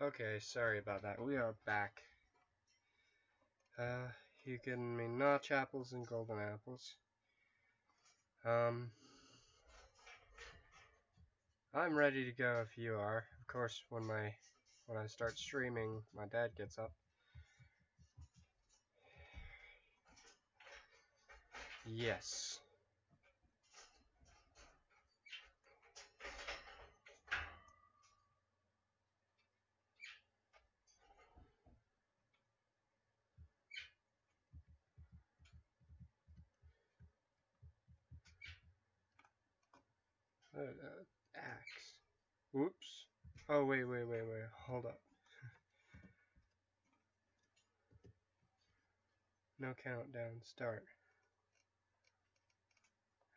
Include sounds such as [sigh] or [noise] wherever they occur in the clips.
Okay, sorry about that. We are back. Uh, you getting me notch apples and golden apples. Um, I'm ready to go if you are. Of course, when my when I start streaming, my dad gets up. Yes. Uh, uh, axe. Whoops. Oh, wait, wait, wait, wait. Hold up. [laughs] no countdown. Start.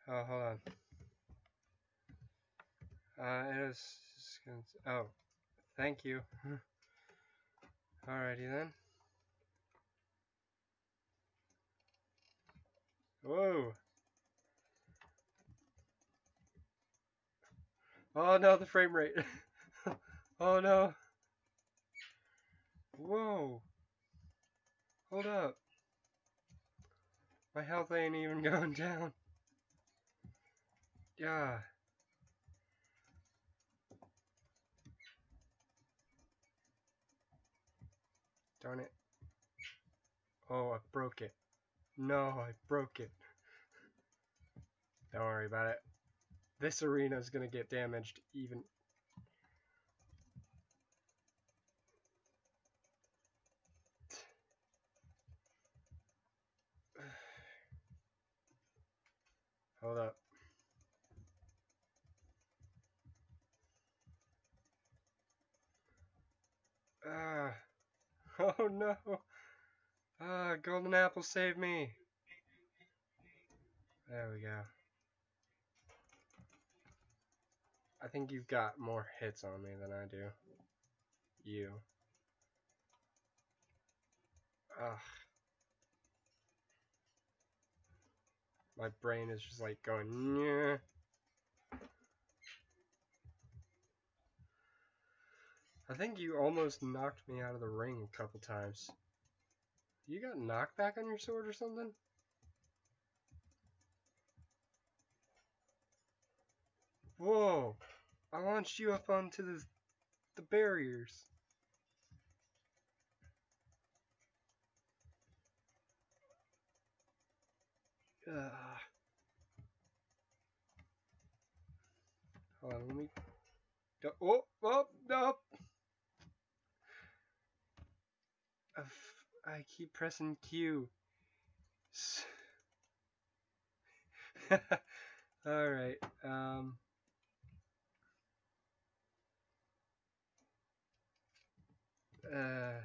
Oh, hold on. Uh, it is. Oh, thank you. [laughs] Alrighty then. Whoa. Oh no, the frame rate. [laughs] oh no. Whoa. Hold up. My health ain't even [laughs] going down. Yeah. Darn it. Oh, I broke it. No, I broke it. [laughs] Don't worry about it. This arena is going to get damaged even... [sighs] Hold up. Ah. [laughs] Oh no. Ah, golden apple save me. There we go. I think you've got more hits on me than I do. You. Ugh. My brain is just like going, Nyeh. I think you almost knocked me out of the ring a couple times. You got knockback on your sword or something? Whoa! I launched you up onto the, the barriers. Uh, hold on, let me... Oh, oh, no! I keep pressing Q. [laughs] Alright, um... Uh,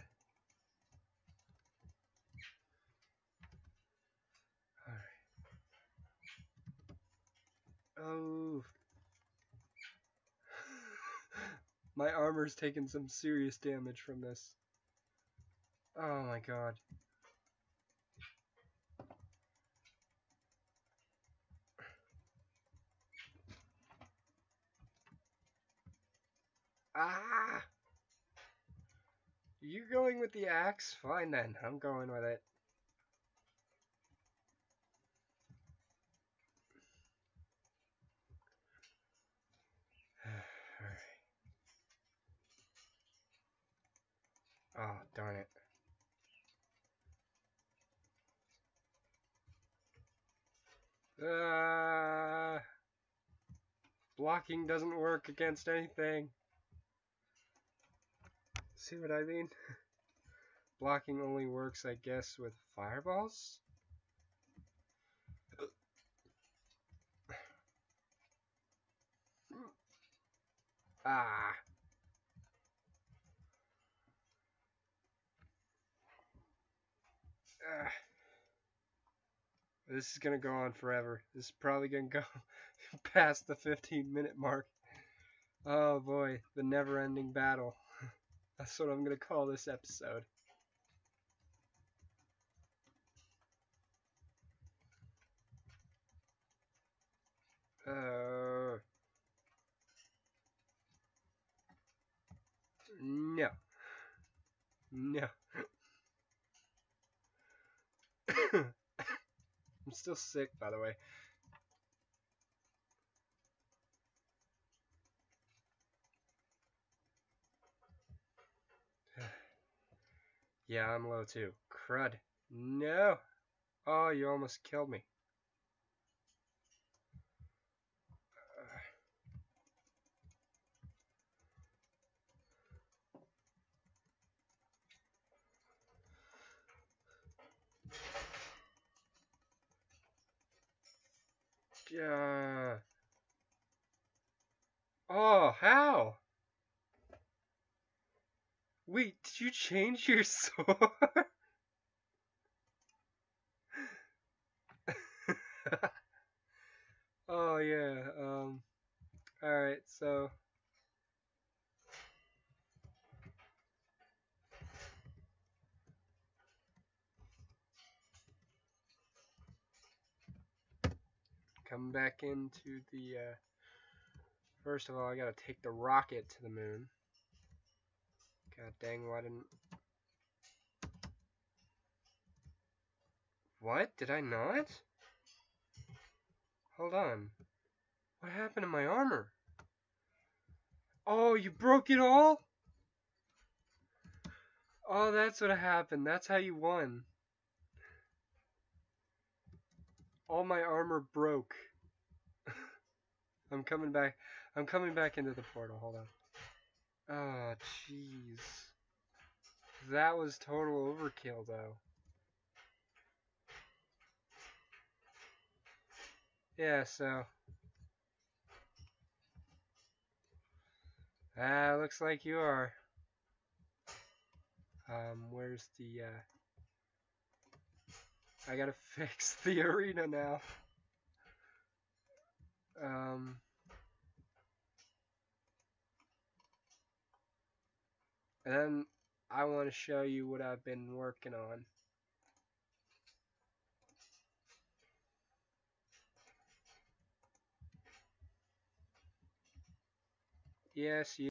oh. My armor's taken some serious damage from this. Oh my god. Ah! You're going with the axe? Fine then, I'm going with it. Oh, darn it. Uh, blocking doesn't work against anything. See what I mean? [laughs] Blocking only works, I guess, with fireballs? [sighs] Ah. This is going to go on forever. This is probably going to go [laughs] past the 15 minute mark. Oh boy, the never ending battle. [laughs] That's what I'm going to call this episode. Uh, no. No. Still sick, by the way. [sighs] yeah, I'm low too. Crud. No! Oh, you almost killed me. Uh, oh, how? Wait, did you change your [laughs] sword? [laughs] oh yeah, um alright, so back into the, uh, first of all, I gotta take the rocket to the moon. God dang, why didn't... What? Did I not? Hold on. What happened to my armor? Oh, you broke it all? Oh, that's what happened. That's how you won. All my armor broke. I'm coming back. I'm coming back into the portal. Hold on. Oh, jeez. That was total overkill, though. Yeah, so. Ah, looks like you are. Um, where's the, uh... I gotta [laughs] fix the arena now. Um, and then I want to show you what I've been working on. Yes, you